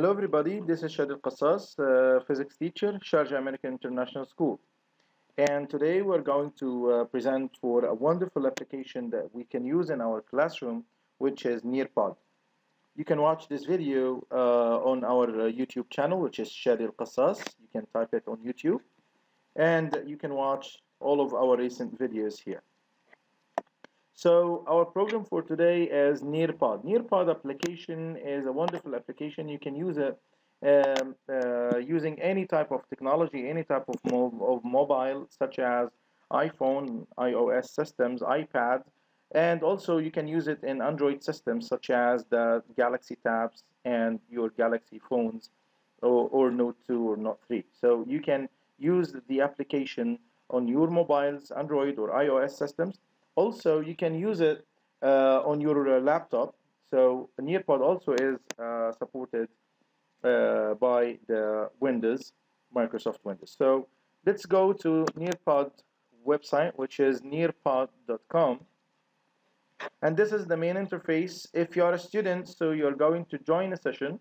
Hello everybody, this is Shady Elkassas, uh, physics teacher, Sharjah American International School. And today we're going to uh, present for a wonderful application that we can use in our classroom, which is Nearpod. You can watch this video uh, on our uh, YouTube channel, which is Shady Elkassas. You can type it on YouTube. And you can watch all of our recent videos here. So our program for today is Nearpod. Nearpod application is a wonderful application. You can use it um, uh, using any type of technology, any type of, of mobile, such as iPhone, iOS systems, iPad, and also you can use it in Android systems such as the Galaxy Tabs and your Galaxy phones or, or Note 2 or Note 3. So you can use the application on your mobiles, Android or iOS systems also, you can use it uh, on your uh, laptop. So Nearpod also is uh, supported uh, by the Windows, Microsoft Windows. So let's go to Nearpod website, which is nearpod.com. And this is the main interface. If you're a student, so you're going to join a session.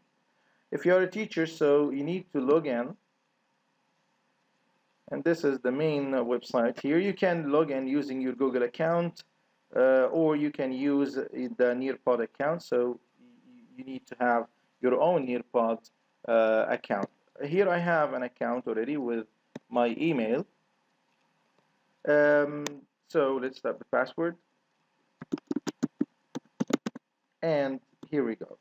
If you're a teacher, so you need to log in and this is the main website here. You can log in using your Google account uh, or you can use the Nearpod account. So you need to have your own Nearpod uh, account. Here I have an account already with my email. Um, so let's type the password. And here we go.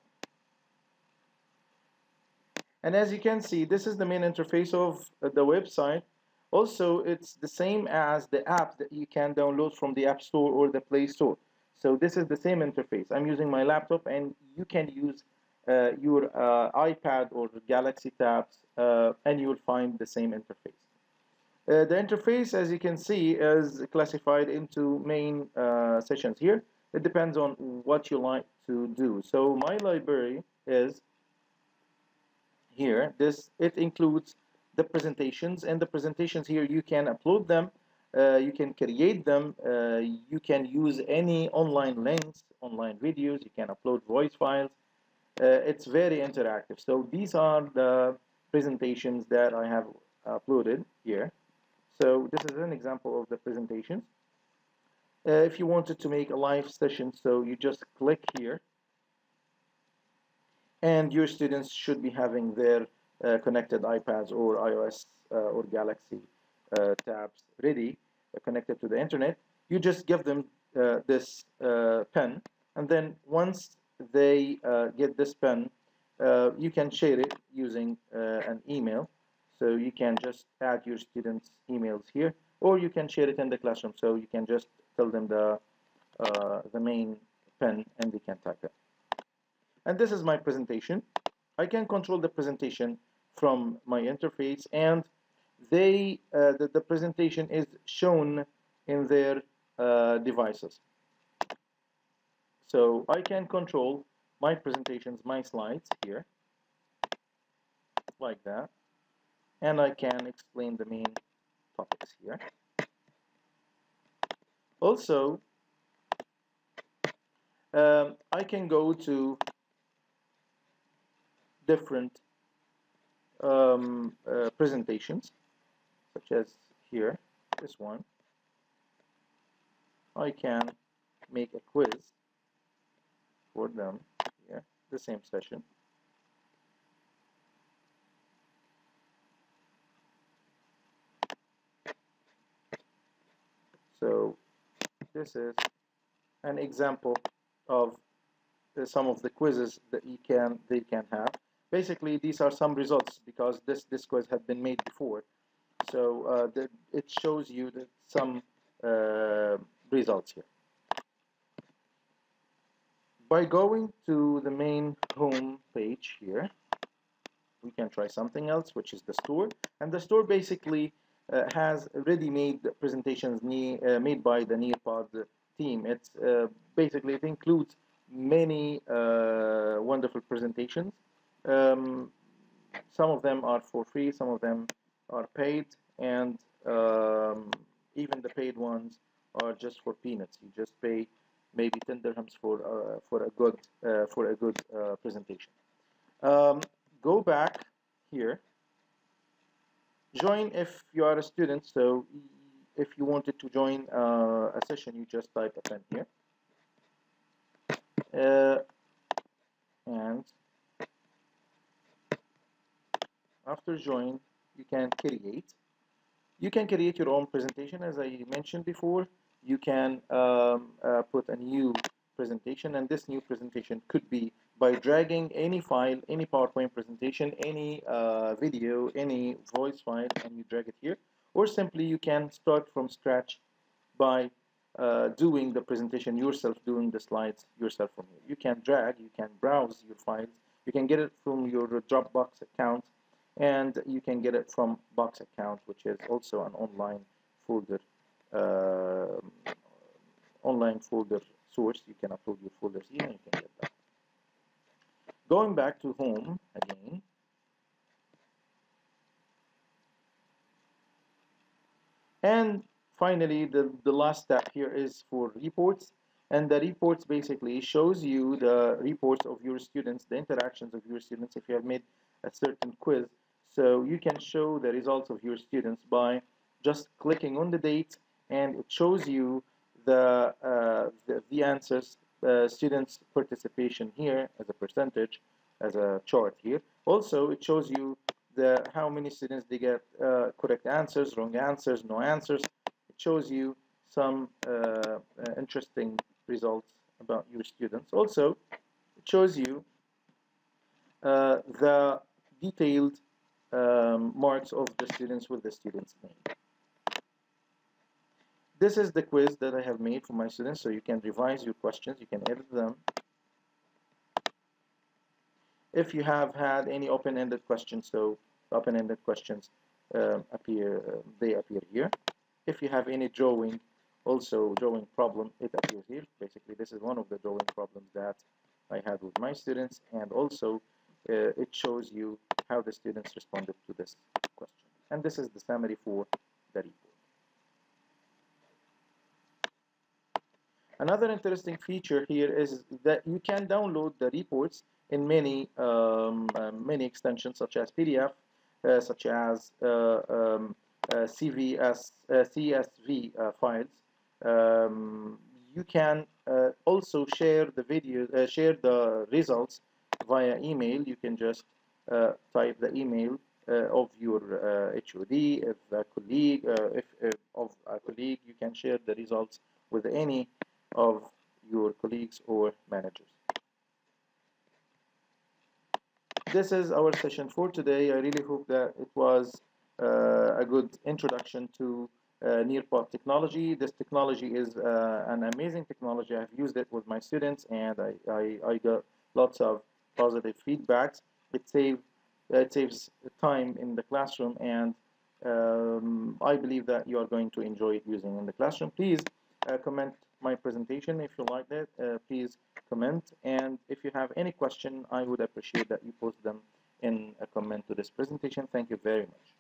And as you can see this is the main interface of the website also, it's the same as the apps that you can download from the App Store or the Play Store. So this is the same interface. I'm using my laptop and you can use uh, your uh, iPad or Galaxy tabs uh, and you will find the same interface. Uh, the interface, as you can see, is classified into main uh, sessions here. It depends on what you like to do. So my library is here. This It includes the presentations and the presentations here you can upload them uh, you can create them uh, you can use any online links online videos you can upload voice files. Uh, it's very interactive. So these are the presentations that I have uploaded here. So this is an example of the presentations. Uh, if you wanted to make a live session so you just click here. And your students should be having their Uh, connected iPads or iOS uh, or Galaxy uh, tabs ready, uh, connected to the internet, you just give them uh, this pen, and then once they get this pen, you can share it using an email. So you can just add your students' emails here, or you can share it in the classroom. So you can just tell them the uh, the main pen and they can type it. And this is my presentation. I can control the presentation from my interface and they uh, the, the, presentation is shown in their uh, devices. So I can control my presentations my slides here like that and I can explain the main topics here. Also um, I can go to different um, uh, presentations such as here this one. I can make a quiz for them here the same session. So this is an example of some of the quizzes that you can they can have basically these are some results because this quiz had been made before. So uh, the, it shows you that some uh, results here. By going to the main home page here we can try something else which is the store. And the store basically uh, has ready-made presentations uh, made by the Nearpod team. It's uh, basically it includes many uh, wonderful presentations um, some of them are for free, some of them are paid, and um, even the paid ones are just for peanuts. You just pay maybe 10 dirhams for uh, for a good uh, for a good uh, presentation. Um, go back here join if you are a student so if you wanted to join uh, a session you just type append here uh, and after join you can create. You can create your own presentation as I mentioned before. You can um, uh, put a new presentation and this new presentation could be by dragging any file any PowerPoint presentation any uh, video any voice file and you drag it here. Or simply you can start from scratch by uh, doing the presentation yourself doing the slides yourself from here. You can drag you can browse your files. You can get it from your Dropbox account and you can get it from Box account which is also an online folder uh, online folder source. You can upload your folders here and you can get that. Going back to home again. And finally the the last step here is for reports. And the reports basically shows you the reports of your students the interactions of your students. If you have made a certain quiz so you can show the results of your students by just clicking on the date and it shows you the, uh, the, the, answers, uh, students' participation here as a percentage, as a chart here. Also, it shows you the how many students they get uh, correct answers, wrong answers, no answers. It shows you some uh, uh, interesting results about your students. Also, it shows you uh, the detailed um, marks of the students with the student's name. This is the quiz that I have made for my students, so you can revise your questions, you can edit them. If you have had any open-ended questions, so open-ended questions uh, appear, uh, they appear here. If you have any drawing, also drawing problem, it appears here. Basically, this is one of the drawing problems that I had with my students, and also uh, it shows you how the students responded to this question. And this is the summary for the report. Another interesting feature here is that you can download the reports in many um, uh, many extensions such as PDF, uh, such as uh, um, uh, CVS, uh, CSV uh, files. Um, you can also share the video, share the results via email. You can just type the email of your HOD, if a colleague, if, if of a colleague, you can share the results with any of your colleagues or managers. This is our session for today. I really hope that it was uh, a good introduction to uh, Nearpod technology. This technology is uh, an amazing technology. I've used it with my students and I, I, I got lots of positive feedbacks. It, save, it saves time in the classroom and um, I believe that you are going to enjoy it using in the classroom. Please uh, comment my presentation. If you liked it, uh, please comment. And if you have any question, I would appreciate that you post them in a comment to this presentation. Thank you very much.